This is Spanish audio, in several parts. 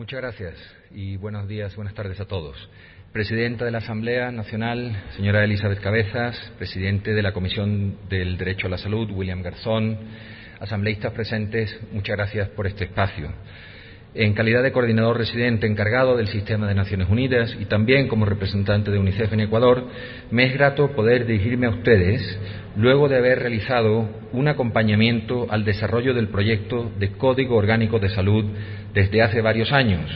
Muchas gracias y buenos días, buenas tardes a todos. Presidenta de la Asamblea Nacional, señora Elizabeth Cabezas, presidente de la Comisión del Derecho a la Salud, William Garzón, asambleístas presentes, muchas gracias por este espacio. En calidad de coordinador residente encargado del Sistema de Naciones Unidas y también como representante de UNICEF en Ecuador, me es grato poder dirigirme a ustedes luego de haber realizado un acompañamiento al desarrollo del proyecto de Código Orgánico de Salud desde hace varios años,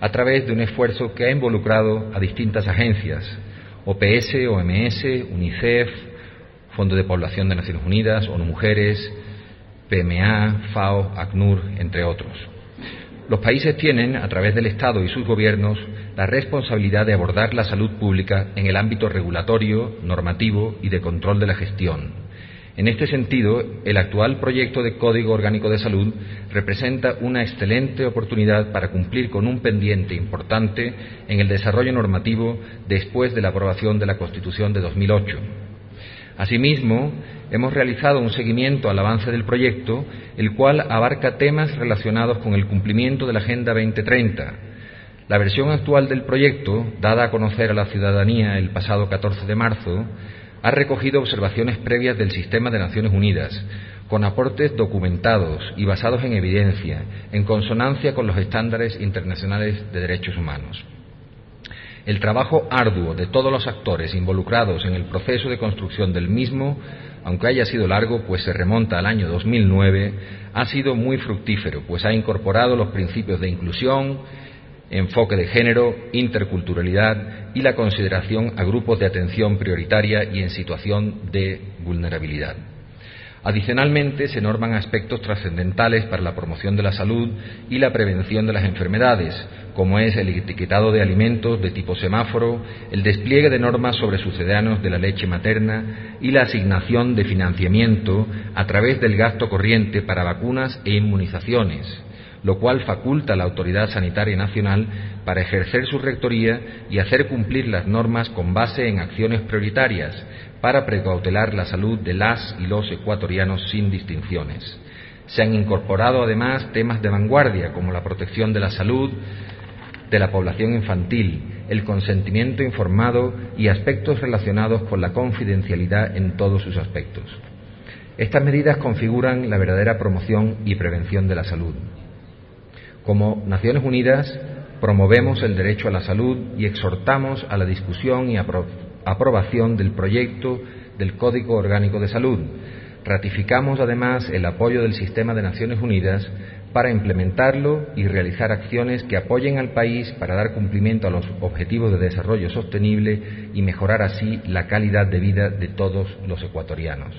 a través de un esfuerzo que ha involucrado a distintas agencias, OPS, OMS, UNICEF, Fondo de Población de Naciones Unidas, ONU Mujeres, PMA, FAO, ACNUR, entre otros. Los países tienen, a través del Estado y sus gobiernos, la responsabilidad de abordar la salud pública en el ámbito regulatorio, normativo y de control de la gestión. En este sentido, el actual proyecto de Código Orgánico de Salud representa una excelente oportunidad para cumplir con un pendiente importante en el desarrollo normativo después de la aprobación de la Constitución de 2008. Asimismo, hemos realizado un seguimiento al avance del proyecto, el cual abarca temas relacionados con el cumplimiento de la Agenda 2030. La versión actual del proyecto, dada a conocer a la ciudadanía el pasado 14 de marzo, ha recogido observaciones previas del sistema de Naciones Unidas, con aportes documentados y basados en evidencia, en consonancia con los estándares internacionales de derechos humanos. El trabajo arduo de todos los actores involucrados en el proceso de construcción del mismo, aunque haya sido largo, pues se remonta al año 2009, ha sido muy fructífero, pues ha incorporado los principios de inclusión, enfoque de género, interculturalidad y la consideración a grupos de atención prioritaria y en situación de vulnerabilidad. Adicionalmente, se norman aspectos trascendentales para la promoción de la salud y la prevención de las enfermedades, como es el etiquetado de alimentos de tipo semáforo, el despliegue de normas sobre sucedáneos de la leche materna y la asignación de financiamiento a través del gasto corriente para vacunas e inmunizaciones, lo cual faculta a la Autoridad Sanitaria Nacional para ejercer su rectoría y hacer cumplir las normas con base en acciones prioritarias para precautelar la salud de las y los ecuatorianos sin distinciones. Se han incorporado además temas de vanguardia como la protección de la salud de la población infantil, el consentimiento informado y aspectos relacionados con la confidencialidad en todos sus aspectos. Estas medidas configuran la verdadera promoción y prevención de la salud. Como Naciones Unidas, promovemos el derecho a la salud y exhortamos a la discusión y aprobación del proyecto del Código Orgánico de Salud. Ratificamos además el apoyo del Sistema de Naciones Unidas para implementarlo y realizar acciones que apoyen al país para dar cumplimiento a los objetivos de desarrollo sostenible y mejorar así la calidad de vida de todos los ecuatorianos.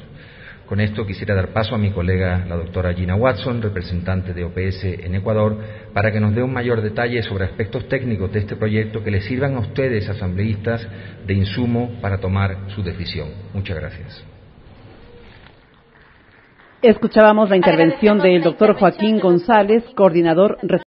Con esto quisiera dar paso a mi colega, la doctora Gina Watson, representante de OPS en Ecuador, para que nos dé un mayor detalle sobre aspectos técnicos de este proyecto que les sirvan a ustedes, asambleístas, de insumo para tomar su decisión. Muchas gracias. Escuchábamos la intervención del doctor Joaquín González, coordinador